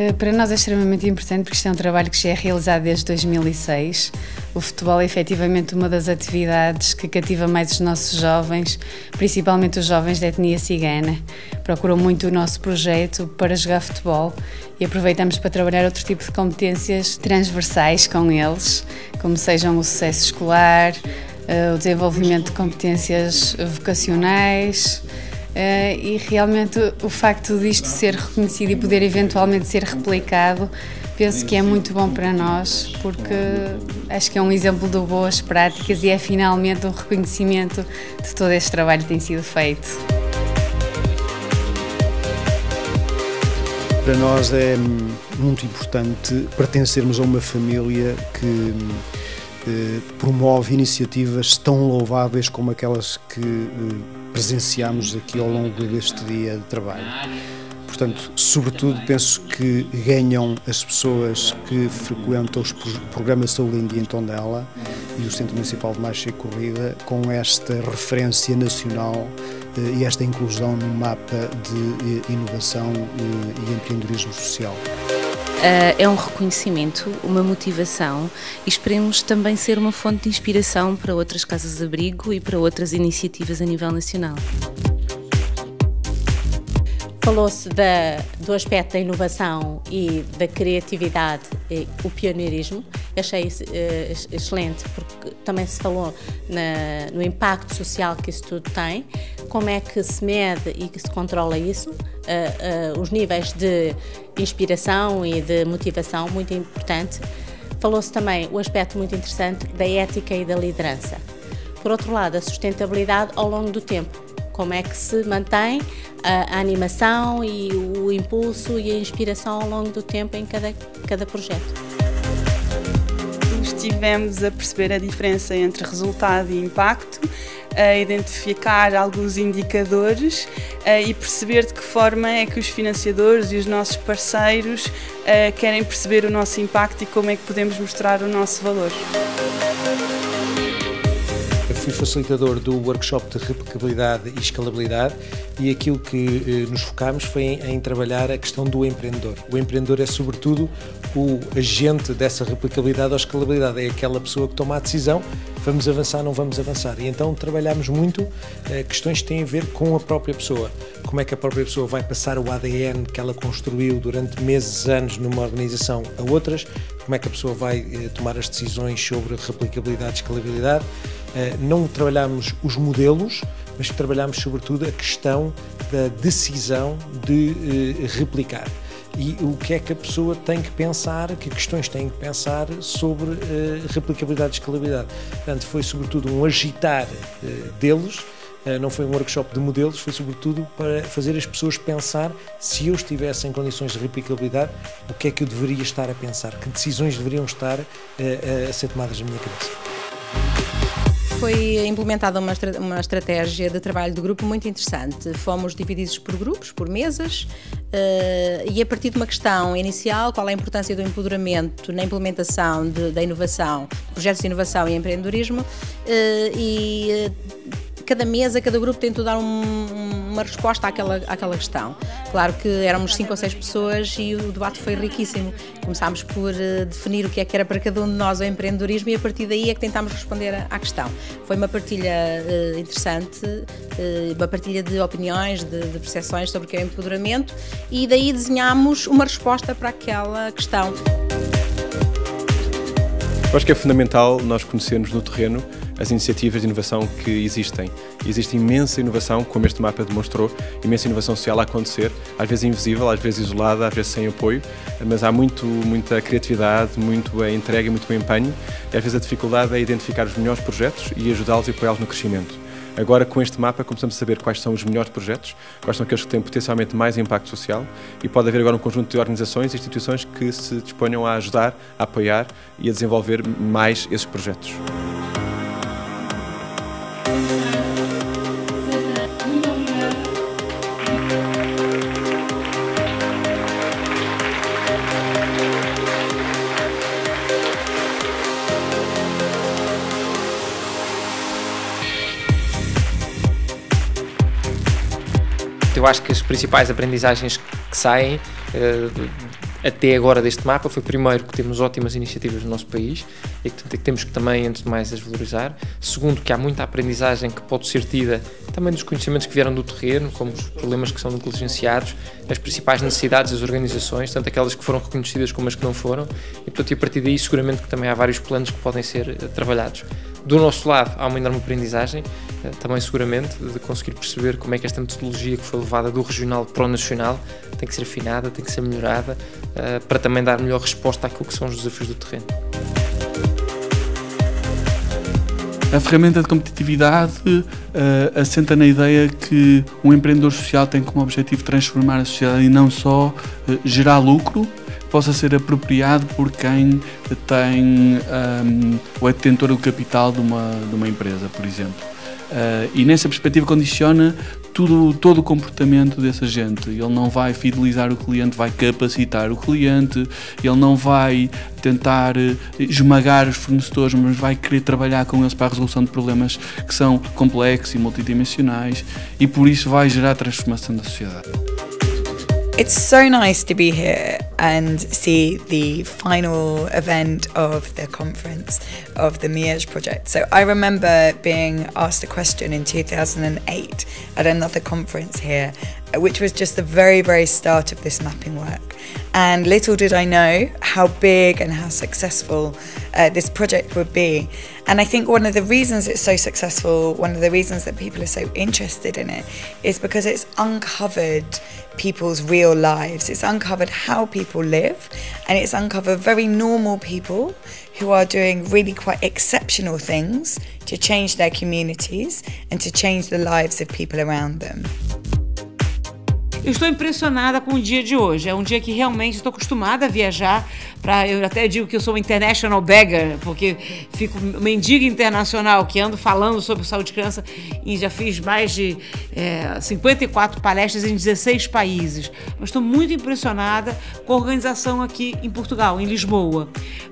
Eh, para nós é extremamente importante porque isto é um trabalho que já é realizado desde 2006. O futebol é efetivamente uma das atividades que cativa mais os nossos jovens, principalmente os jovens da etnia cigana. Procuram muito o nosso projeto para jogar futebol e aproveitamos para trabalhar outro tipo de competências transversais com eles, como sejam o sucesso escolar, eh, o desenvolvimento de competências vocacionais. Uh, e realmente o facto disto ser reconhecido e poder eventualmente ser replicado, penso que é muito bom para nós, porque acho que é um exemplo de boas práticas e é finalmente um reconhecimento de todo este trabalho que tem sido feito. Para nós é muito importante pertencermos a uma família que eh, promove iniciativas tão louváveis como aquelas que eh, presenciamos aqui ao longo deste dia de trabalho. Portanto, sobretudo, penso que ganham as pessoas que frequentam os programas de saúde em dia em Tondela e o Centro Municipal de Marcha e Corrida com esta referência nacional eh, e esta inclusão no mapa de inovação e empreendedorismo social. Uh, é um reconhecimento, uma motivação e esperemos também ser uma fonte de inspiração para outras casas de abrigo e para outras iniciativas a nível nacional. Falou-se do aspecto da inovação e da criatividade, e o pioneirismo. Achei uh, excelente, porque também se falou na, no impacto social que isso tudo tem, como é que se mede e que se controla isso, uh, os níveis de inspiração e de motivação, muito importante. Falou-se também o aspecto muito interessante da ética e da liderança. Por outro lado, a sustentabilidade ao longo do tempo. Como é que se mantém a, a animação e o impulso e a inspiração ao longo do tempo em cada, cada projeto estivemos a perceber a diferença entre resultado e impacto, a identificar alguns indicadores e perceber de que forma é que os financiadores e os nossos parceiros querem perceber o nosso impacto e como é que podemos mostrar o nosso valor fui facilitador do workshop de replicabilidade e escalabilidade e aquilo que eh, nos focámos foi em, em, trabalhar a questão do empreendedor. O empreendedor é, sobretudo, o agente dessa replicabilidade ou escalabilidade, é aquela pessoa que toma a decisão, vamos avançar, não vamos avançar. E então trabalhamos muito eh, questões que têm a ver com a própria pessoa. Como é que a própria pessoa vai passar o ADN que ela construiu durante meses, anos numa organização a outras, como é que a pessoa vai eh, tomar as decisões sobre replicabilidade escalabilidade. Eh, não trabalhamos os modelos, mas trabalhamos sobretudo a questão da decisão de eh, replicar e o que é que a pessoa tem que pensar, que questões tem que pensar sobre uh, replicabilidade e escalabilidade. Portanto, foi sobretudo um agitar deles, não foi um workshop de modelos, foi sobretudo para fazer as pessoas pensar se eu estivesse em condições de replicabilidade, o que é que eu deveria estar a pensar, que decisões deveriam estar a ser tomadas na minha cabeça. Foi implementada uma, uma estratégia de trabalho de grupo muito interessante. Fomos divididos por grupos, por mesas, uh, e a partir de uma questão inicial, qual é a importância do empoderamento na implementação de, da inovação, projetos de inovação e empreendedorismo, uh, e uh, cada mesa, cada grupo tentou dar um, uma resposta àquela, àquela questão. Claro que éramos cinco ou seis pessoas e o debate foi riquíssimo. Começámos por uh, definir o que é que era para cada um de nós o empreendedorismo e a partir daí é que tentámos responder à questão. Foi uma partilha uh, interessante, uh, uma partilha de opiniões, de, de percepções sobre o que é o empoderamento e daí desenhámos uma resposta para aquela questão. Eu acho que é fundamental nós conhecermos no terreno as iniciativas de inovação que existem. Existe imensa inovação, como este mapa demonstrou, imensa inovação social a acontecer, às vezes invisível, às vezes isolada, às vezes sem apoio, mas há muito, muita criatividade, muito entrega, muito empenho, e às vezes a dificuldade é identificar os melhores projetos e ajudá-los e apoiá-los no crescimento. Agora, com este mapa, começamos a saber quais são os melhores projetos, quais são aqueles que têm potencialmente mais impacto social e pode haver agora um conjunto de organizações e instituições que se disponham a ajudar, a apoiar e a desenvolver mais esses projetos. Eu acho que as principais aprendizagens que saem uh, até agora deste mapa. Foi primeiro que temos ótimas iniciativas no nosso país e que, que temos que também, antes de mais, as valorizar. Segundo, que há muita aprendizagem que pode ser tida também dos conhecimentos que vieram do terreno, como os problemas que são negligenciados, as principais necessidades das organizações, tanto aquelas que foram reconhecidas como as que não foram. E, portanto, a partir daí, seguramente que também há vários planos que podem ser uh, trabalhados. Do nosso lado, há uma enorme aprendizagem, uh, também seguramente, de conseguir perceber como é que esta metodologia que foi levada do regional para o nacional tem que ser afinada, tem que ser melhorada, uh, para também dar melhor resposta àquilo que são os desafios do terreno. A ferramenta de competitividade uh, assenta na ideia que um empreendedor social tem como objetivo transformar a sociedade e não só uh, gerar lucro, possa ser apropriado por quem tem um, ou é detentor do capital de uma, de uma empresa, por exemplo. Uh, e nessa perspectiva condiciona tudo, todo o comportamento dessa gente. Ele não vai fidelizar o cliente, vai capacitar o cliente, ele não vai tentar eh, esmagar os fornecedores, mas vai querer trabalhar com eles para a resolução de problemas que são complexos e multidimensionais e por isso vai gerar transformação da sociedade. It's so nice to be here and see the final event of the conference of the Miege project. So I remember being asked a question in 2008 at another conference here, which was just the very, very start of this mapping work. And little did I know how big and how successful uh, this project would be. And I think one of the reasons it's so successful, one of the reasons that people are so interested in it, is because it's uncovered people's real lives. It's uncovered how people live, and it's uncovered very normal people who are doing really quite exceptional things to change their communities and to change the lives of people around them. Eu estou impressionada com o dia de hoje. É um dia que realmente estou acostumada a viajar. Pra, eu até digo que eu sou uma international beggar, porque fico mendiga internacional, que ando falando sobre saúde de criança e já fiz mais de é, 54 palestras em 16 países. Mas estou muito impressionada com a organização aqui em Portugal, em Lisboa.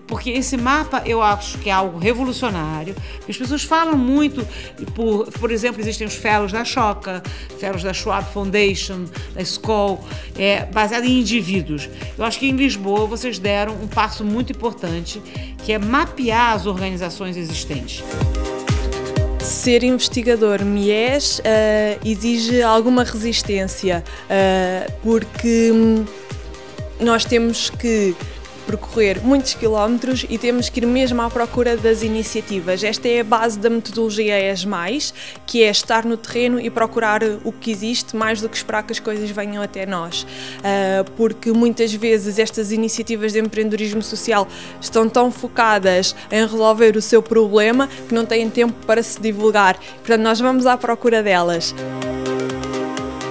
Porque esse mapa eu acho que é algo revolucionário. As pessoas falam muito, por, por exemplo, existem os fellows da Choca, fellows da Schwab Foundation, da Skoll, é, baseado em indivíduos. Eu acho que em Lisboa vocês deram um passo muito importante, que é mapear as organizações existentes. Ser investigador MIES uh, exige alguma resistência, uh, porque hum, nós temos que percorrer muitos quilómetros e temos que ir mesmo à procura das iniciativas. Esta é a base da metodologia ES+, que é estar no terreno e procurar o que existe mais do que esperar que as coisas venham até nós. Ah, porque muitas vezes estas iniciativas de empreendedorismo social estão tão focadas em resolver o seu problema que não têm tempo para se divulgar. Portanto, nós vamos à procura delas.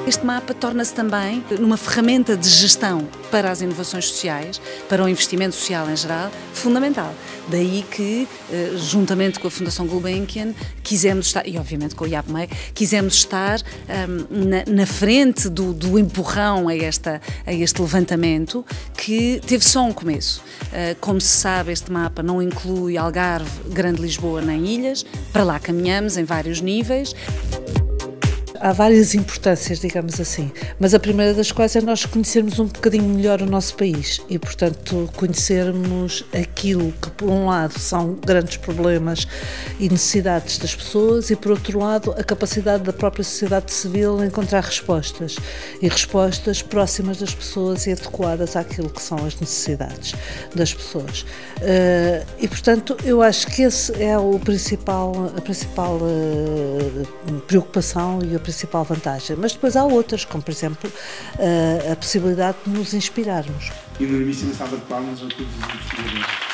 Este mapa torna-se também numa ferramenta de gestão para as inovações sociais, para o investimento social em geral, fundamental. Daí que, eh, juntamente com a Fundação Gulbenkian, quisemos estar, e obviamente com o IAPMEI, quisemos estar um, na, na, frente do, do empurrão a, esta, a este levantamento, que teve só um começo. Uh, como se sabe, este mapa não inclui Algarve, Grande Lisboa nem ilhas, para lá caminhamos em vários níveis há várias importâncias, digamos assim, mas a primeira das quais é nós conhecermos um bocadinho melhor o nosso país e, portanto, conhecermos aquilo que, por um lado, são grandes problemas e necessidades das pessoas e, por outro lado, a capacidade da própria sociedade civil encontrar respostas e respostas próximas das pessoas e adequadas àquilo que são as necessidades das pessoas. Eh, e, portanto, eu acho que esse é o principal, a principal eh, preocupação e a principal vantagem. Mas depois há outras, como por exemplo a, a possibilidade de nos inspirarmos. E no início a todos os.